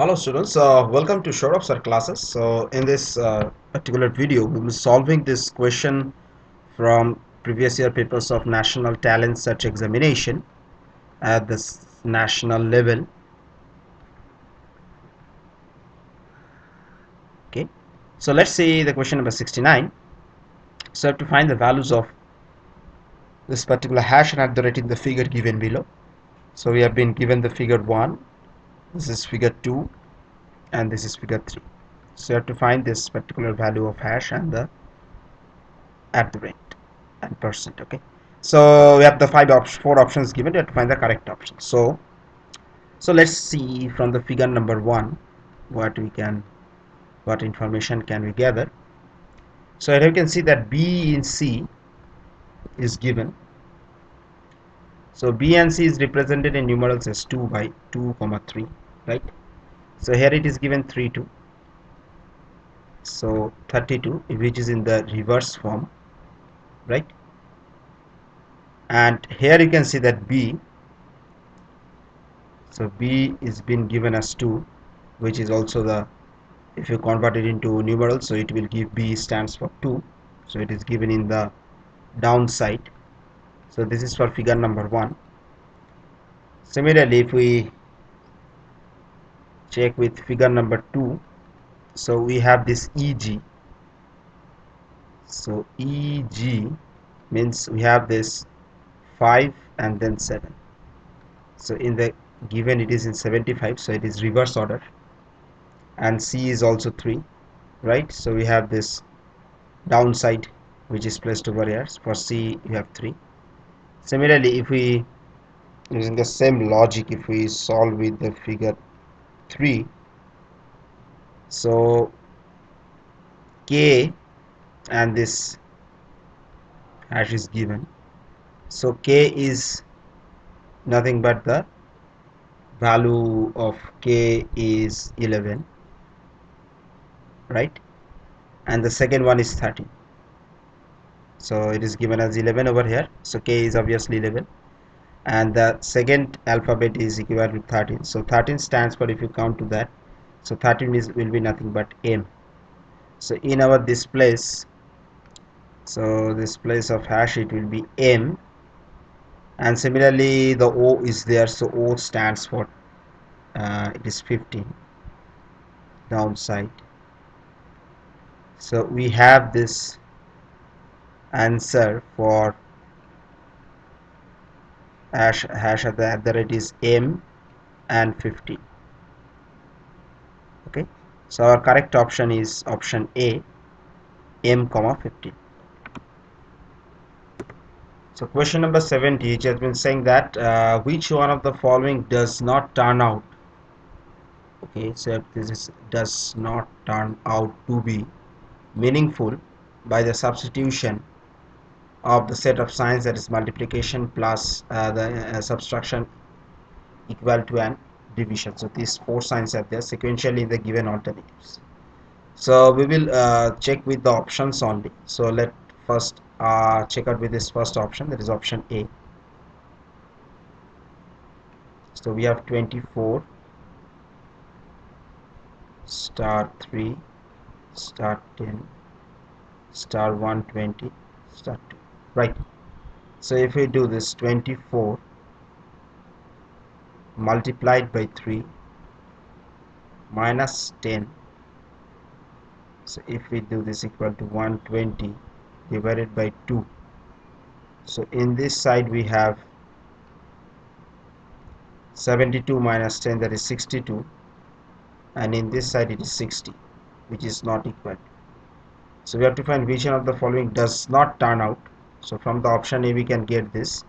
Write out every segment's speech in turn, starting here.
Hello students, uh, welcome to Sourav Sir classes. So in this uh, particular video, we will be solving this question from previous year papers of National Talent Search Examination at this national level. Okay, so let's see the question number 69. So I have to find the values of this particular hash and at the rate in the figure given below. So we have been given the figure 1 this is figure 2 and this is figure 3 so you have to find this particular value of hash and the at the rate and percent okay? So we have the five op four options given. You have to find the correct option. So so let's see from the figure number one what we can what information can we gather. So here you can see that b in c is given. So b and c is represented in numerals as 2 by 2 comma 3 right? So here it is given 3 2 so 32 which is in the reverse form right? And here you can see that b so b is been given as 2 which is also the if you convert it into numerals so it will give b stands for 2 so it is given in the downside. So this is for figure number 1 similarly if we check with figure number 2 so we have this EG so EG means we have this 5 and then 7 so in the given it is in 75 so it is reverse order. And C is also 3 right? So we have this downside which is placed over here. For C you have 3 similarly if we using the same logic if we solve with the figure 3 so k and this hash is given. So k is nothing but the value of k is 11 right? And the second one is 13 so it is given as 11 over here. So k is obviously 11 and the second alphabet is equal to 13 so 13 stands for if you count to that so 13 is will be nothing but m. So in our this place so this place of hash it will be m. And similarly the o is there so o stands for uh, it is 15 downside. So we have this answer for hash hash at the, at the rate is m and 50 okay? So our correct option is option a m comma 50 so question number 70 which has been saying that uh, which one of the following does not turn out? Okay so this is does not turn out to be meaningful by the substitution of the set of signs that is multiplication plus uh, the uh, subtraction equal to an division. So these four signs are there sequentially in the given alternatives. So we will uh, check with the options only. So let first uh, check out with this first option that is option A. So we have 24 star 3 star 10 star 120 star 2 right. So if we do this 24 multiplied by 3 minus 10 so if we do this equal to 120 divided by 2 so in this side we have 72 minus 10 that is 62 and in this side it is 60 which is not equal. So we have to find which one of the following does not turn out so from the option A we can get this.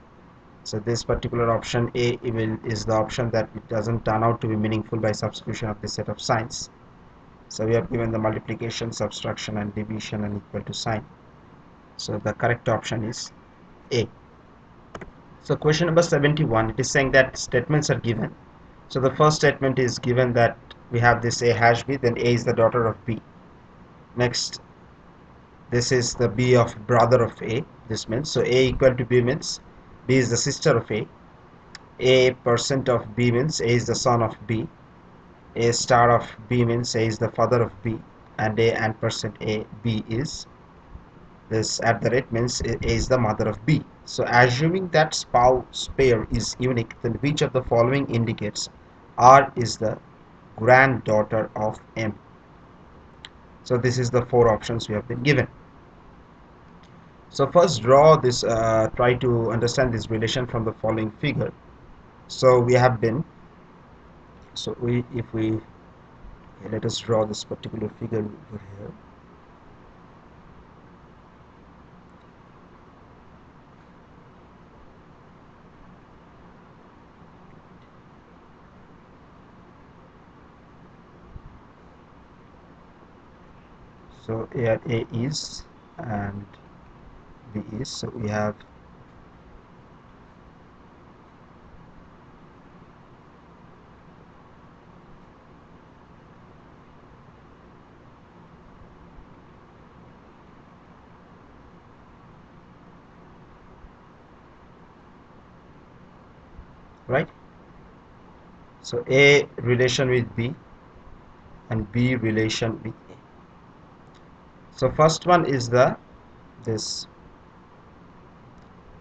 So this particular option A will, is the option that it doesn't turn out to be meaningful by substitution of this set of signs. So we have given the multiplication subtraction and division and equal to sign. So the correct option is A. So question number 71 it is saying that statements are given. So the first statement is given that we have this A hash B then A is the daughter of B. Next this is the B of brother of A this means. So A equal to B means B is the sister of A. A percent of B means A is the son of B. A star of b means a is the father of b. And a and percent a b is this at the rate means a is the mother of b. So assuming that spouse pair is unique then which of the following indicates r is the granddaughter of m? So this is the four options we have been given so first draw this uh, try to understand this relation from the following figure. So we have been so we if we let us draw this particular figure over here. So here a is and so we have right? So a relation with b and b relation with a. So first one is the this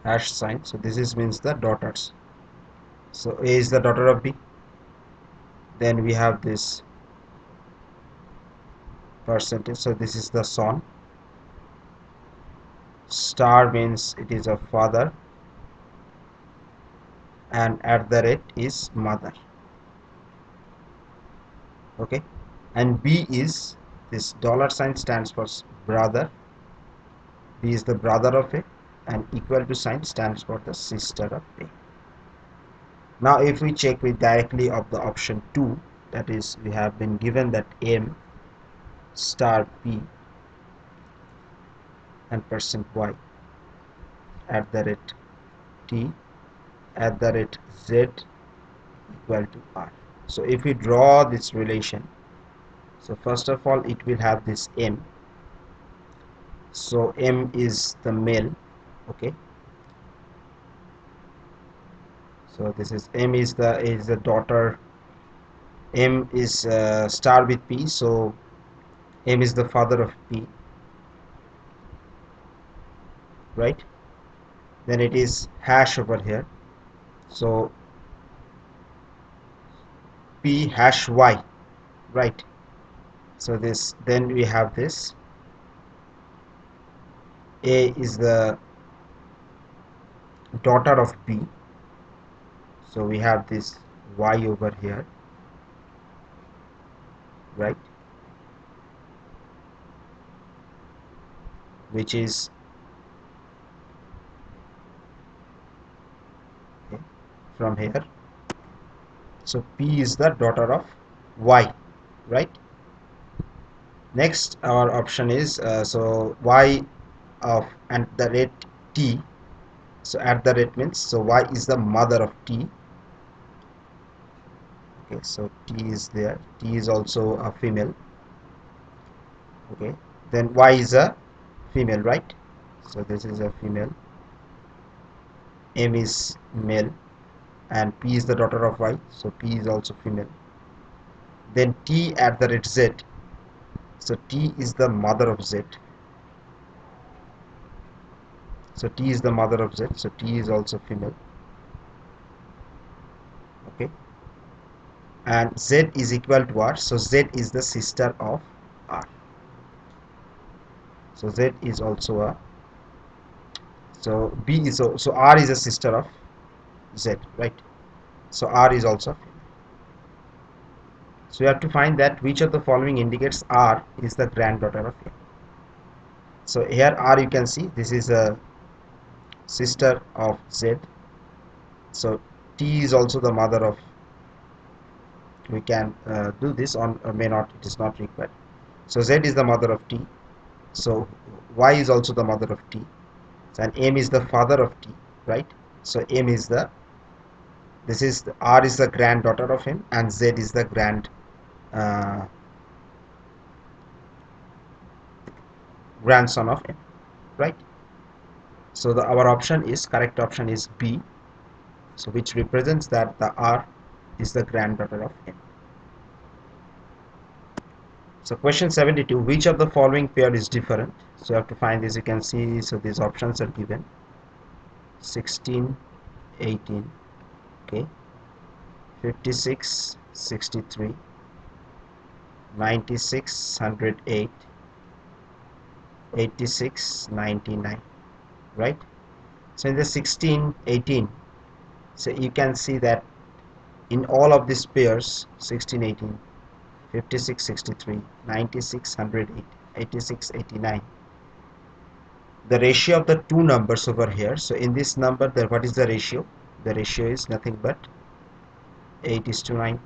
hash sign. So this is means the daughters. So a is the daughter of b. Then we have this percentage. So this is the son. Star means it is a father. And at the rate is mother. Okay. And b is this dollar sign stands for brother. B is the brother of a and equal to sign stands for the sister of a. Now if we check with directly of the option 2 that is we have been given that m star p and percent y at the rate t at the rate z equal to r. So if we draw this relation so first of all it will have this m. So m is the male okay. So this is m is the is the daughter. M is uh, star with p so m is the father of p. Right? Then it is hash over here. So p hash y. Right. So this then we have this. A is the daughter of b so we have this y over here right? Which is from here. So p is the daughter of y right? Next our option is uh, so y of and the rate t so at the rate means so y is the mother of t. Okay so t is there. T is also a female. Okay then y is a female right? So this is a female. M is male and p is the daughter of y so p is also female. Then t at the rate z. So t is the mother of z so t is the mother of z. So t is also female. Okay. And z is equal to r. So z is the sister of r. So z is also a so b is so, so r is a sister of z right? So r is also so you have to find that which of the following indicates r is the granddaughter of a. So here r you can see this is a sister of z. So t is also the mother of we can uh, do this on or may not it is not required. So z is the mother of t. So y is also the mother of t. And m is the father of t right? So m is the this is the, r is the granddaughter of him and z is the grand uh, grandson of him right so the our option is correct option is b. So which represents that the r is the granddaughter of n. So question 72 which of the following pair is different? So you have to find this you can see so these options are given. 16 18 okay. 56 63 96 108 86 99 right? So in the 16 18 so you can see that in all of these pairs 16 18 56 63 96 108 86 89 the ratio of the two numbers over here. So in this number the what is the ratio? The ratio is nothing but 8 is to 9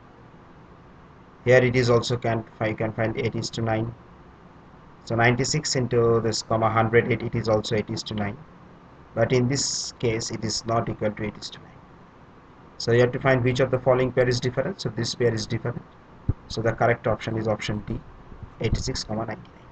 here it is also can you can find 8 is to 9 so 96 into this comma 100 it, it is also 8 is to 9 but in this case it is not equal to 8 is to 9 so you have to find which of the following pair is different. So this pair is different. So the correct option is option D 86 comma 99